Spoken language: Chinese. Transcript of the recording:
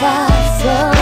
发色。